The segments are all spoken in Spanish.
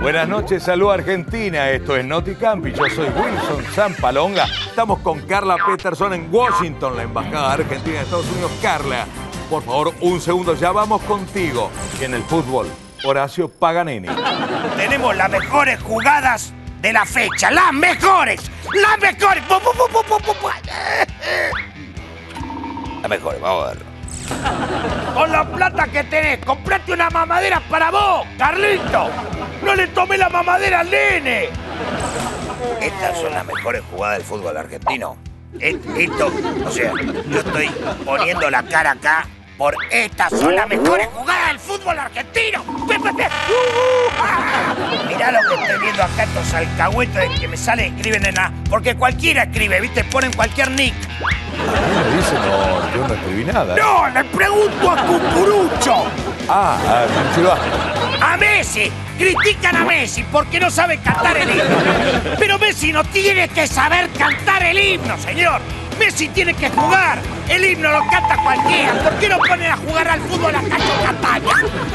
Buenas noches, salud Argentina. Esto es Noticampi. Yo soy Wilson Zampalonga. Estamos con Carla Peterson en Washington, la embajada argentina de Estados Unidos. Carla, por favor, un segundo, ya vamos contigo. En el fútbol, Horacio Paganini. Tenemos las mejores jugadas de la fecha. Las mejores. Las mejores. Las mejores, vamos a ver. Con la plata que tenés, comprate una mamadera para vos, Carlito. No le tomé la mamadera al nene. Estas son las mejores jugadas del fútbol argentino. Esto, o sea, yo estoy poniendo la cara acá por estas son las mejores jugadas del fútbol argentino. Mirá lo que estoy viendo acá, estos alcahuetes que me salen, escriben en la... Porque cualquiera escribe, ¿viste? Ponen cualquier nick. Me dice, no, yo no escribí nada. No, le pregunto a Cucurucho. Ah, Silva. A Messi. Critican a Messi porque no sabe cantar el himno. Pero Messi no tiene que saber cantar el himno, señor. Messi tiene que jugar. El himno lo canta cualquiera. ¿Por qué no ponen a jugar al fútbol a Cacho Campaña?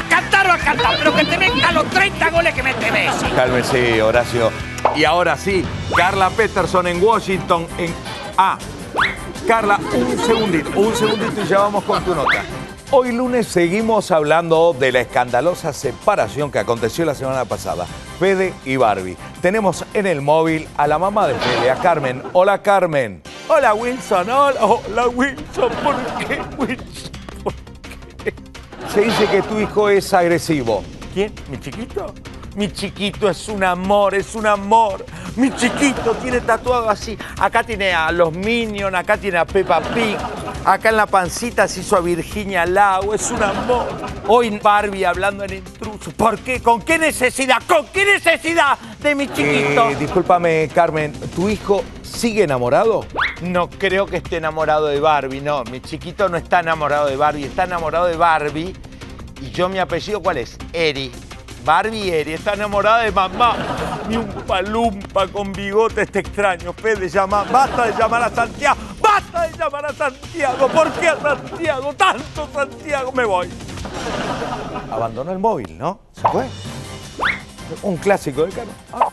Cantar o a cantar, pero que te metan los 30 goles que mete Messi. Cálmese, Horacio. Y ahora sí, Carla Peterson en Washington. En... Ah, Carla, un segundito, un segundito y ya vamos con tu nota. Hoy lunes seguimos hablando de la escandalosa separación que aconteció la semana pasada. Fede y Barbie. Tenemos en el móvil a la mamá de Fede, a Carmen. Hola, Carmen. Hola, Wilson. Hola, hola Wilson. ¿Por qué, Wilson? ¿Por qué? Se dice que tu hijo es agresivo. ¿Quién? ¿Mi chiquito? Mi chiquito es un amor, es un amor. Mi chiquito tiene tatuado así. Acá tiene a los Minions, acá tiene a Peppa Pig. Acá en la pancita se hizo a Virginia Lau, es un amor. Hoy Barbie hablando en intruso. ¿Por qué? ¿Con qué necesidad? ¿Con qué necesidad de mi chiquito? discúlpame, Carmen, ¿tu hijo sigue enamorado? No creo que esté enamorado de Barbie, no. Mi chiquito no está enamorado de Barbie, está enamorado de Barbie. Y yo, mi apellido, ¿cuál es? Eri. Barbie Eri está enamorada de mamá. Ni un palumpa con bigote este extraño. Fede llama. Basta de llamar a Santiago. Basta de llamar a Santiago. ¿Por qué a Santiago? Tanto Santiago. Me voy. Abandonó el móvil, ¿no? ¿Se fue? Un clásico del cano. Ah.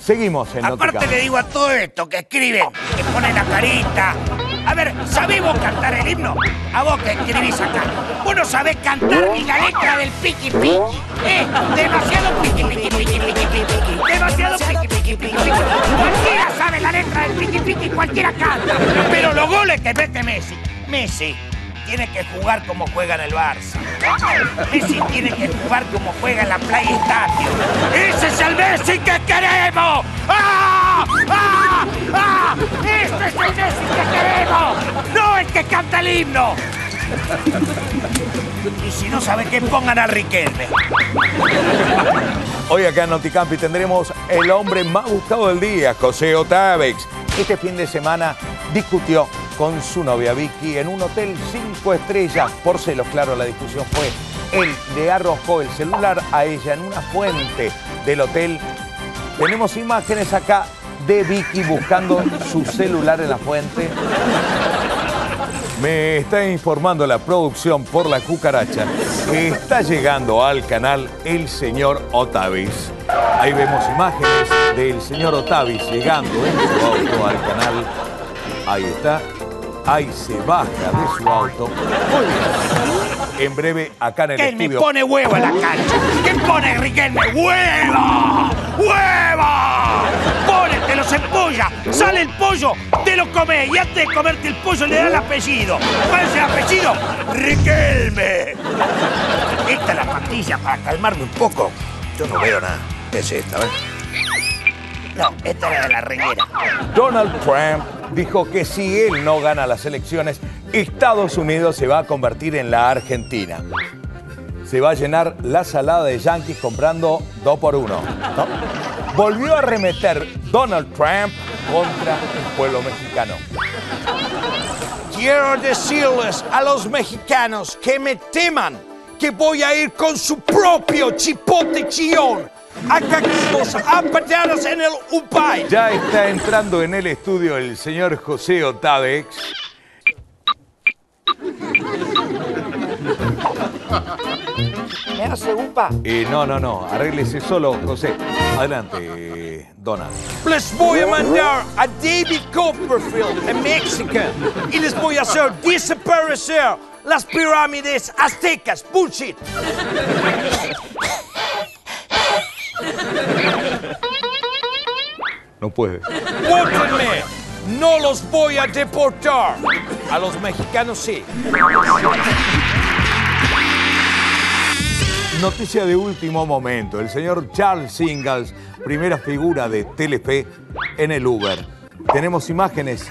Seguimos en Aparte Noticam. le digo a todo esto que escriben, que ponen la carita. A ver, ¿sabés vos cantar el himno? A vos que escribís acá. Vos no sabés cantar ni la letra del piqui piqui. Eh, demasiado piqui piqui piqui piqui piqui. Demasiado piqui piqui piqui. Cualquiera sabe la letra del piqui piqui, cualquiera canta. Pero los goles que mete Messi. Messi tiene que jugar como juega en el Barça. Messi tiene que jugar como juega en la Playa Estadio. ¡Ese es el Messi que queremos! Que canta el himno! Y si no sabe qué, pongan a Riquelme. Hoy acá en Noticampi tendremos el hombre más buscado del día, José Otavex. Este fin de semana discutió con su novia Vicky en un hotel cinco estrellas. Por celos, claro, la discusión fue él le arrojó el celular a ella en una fuente del hotel. Tenemos imágenes acá de Vicky buscando su celular en la fuente. Me está informando la producción por la cucaracha que está llegando al canal el señor Otavis. Ahí vemos imágenes del señor Otavis llegando en su auto al canal. Ahí está. Ahí se baja de su auto. Muy bien. En breve, acá en el ¿Quién me estudio. pone huevo en la cancha? ¿Quién pone Riquelme? ¡Hueva! ¡Hueva! Pone, los empolla, sale el pollo, te lo comes y antes de comerte el pollo le da el apellido. ¿Cuál es el apellido? Riquelme. Esta es la pastilla para calmarme un poco. Yo no veo nada. ¿Qué es esta, ves? No, esta era de la reguera. Donald Trump dijo que si él no gana las elecciones, Estados Unidos se va a convertir en la Argentina. Se va a llenar la salada de yanquis comprando dos por uno. ¿no? Volvió a arremeter Donald Trump contra el pueblo mexicano. Quiero decirles a los mexicanos que me teman que voy a ir con su propio chipote chillón a caquitos, a patadas en el upay. Ya está entrando en el estudio el señor José Otavex. ¿Me hace upa? Eh, no, no, no. Arréglese solo, José. Adelante, Donald. Les voy a mandar a David Copperfield, en México, y les voy a hacer desaparecer las pirámides aztecas. Bullshit. No puede. Vótenme. No los voy a deportar. A los mexicanos sí. Noticia de último momento. El señor Charles Ingalls, primera figura de Telefe en el Uber. Tenemos imágenes.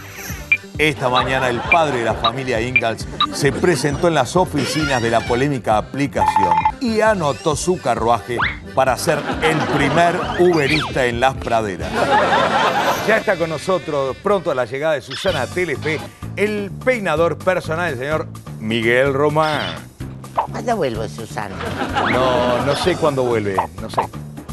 Esta mañana el padre de la familia Ingalls se presentó en las oficinas de la polémica aplicación y anotó su carruaje para ser el primer Uberista en las praderas. Ya está con nosotros pronto a la llegada de Susana Telefe el peinador personal del señor Miguel Román. ¿Cuándo vuelvo, Susana? No, no sé cuándo vuelve, no sé.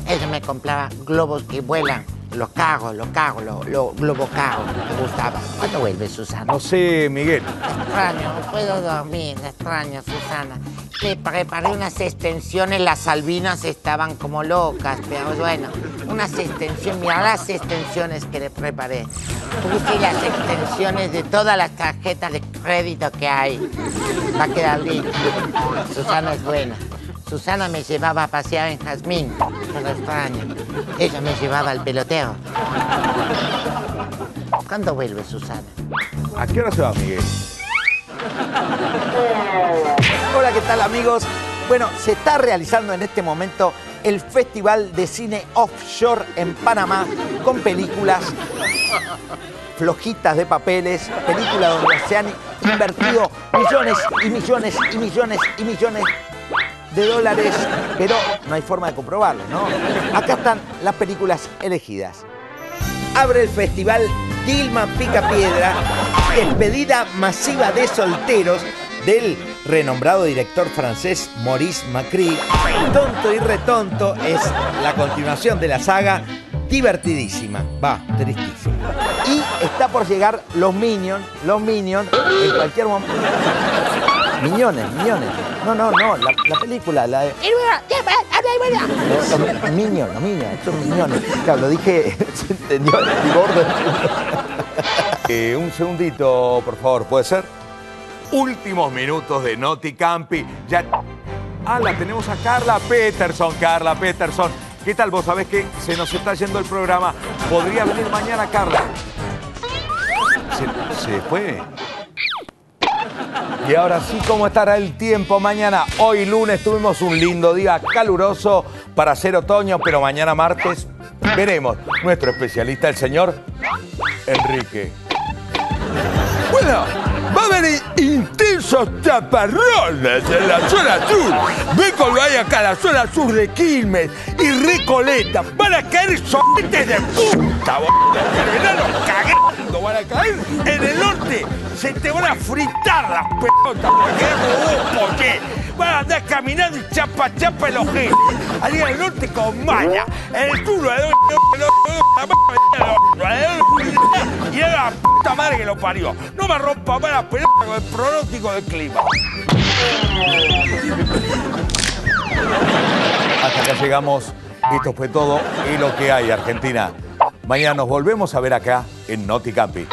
Ella me compraba globos que vuelan. Los carros, los carros, los, los globocarros. Me gustaba. ¿Cuándo vuelve, Susana? No sé, Miguel. Extraño, no puedo dormir, extraño, Susana. Le preparé unas extensiones, las salvinas estaban como locas, pero bueno, unas extensiones, mira las extensiones que le preparé. Puse las extensiones de todas las tarjetas de crédito que hay. Va a quedar lindo. Susana es buena. Susana me llevaba a pasear en Jazmín, pero extraño. Ella me llevaba al peloteo. ¿Cuándo vuelve Susana? ¿A qué hora se va, Miguel? Hola, ¿qué tal amigos? Bueno, se está realizando en este momento el Festival de Cine Offshore en Panamá con películas flojitas de papeles, películas donde se han invertido millones y millones y millones y millones de dólares, pero no hay forma de comprobarlo, ¿no? Acá están las películas elegidas. Abre el festival Dilma Picapiedra, despedida masiva de solteros del renombrado director francés Maurice Macri. Tonto y retonto es la continuación de la saga, divertidísima, va, tristísima. Y está por llegar los Minions, los Minions, en cualquier momento. Millones, millones. No, no, no, la, la película, la de... Los, los Minions, los estos Minions. Claro, lo dije, se entendió, el gordo. Eh, un segundito, por favor, ¿puede ser? Últimos minutos de Noti Campi. Ya. Ah, la tenemos a Carla Peterson. Carla Peterson. ¿Qué tal? Vos sabés que se nos está yendo el programa. ¿Podría venir mañana, Carla? Se, se fue. Y ahora sí, ¿cómo estará el tiempo mañana? Hoy lunes tuvimos un lindo día caluroso para hacer otoño, pero mañana martes veremos. Nuestro especialista, el señor Enrique. Bueno, haber intensos chaparrones en la zona sur. Cuando vaya acá la zona sur de Quilmes y Recoleta. Van a caer soletes de puta, boludo. Cagando van a caer. En el norte se te van a fritar las pelotas un poché. Van a andar caminando y chapa chapa el ojete. Allí el norte con maña. En el sur, y era la madre que lo parió. No me rompa más la pelota con el pronóstico del clima. Hasta acá llegamos. Esto fue todo y lo que hay, Argentina. Mañana nos volvemos a ver acá en Noti Campi.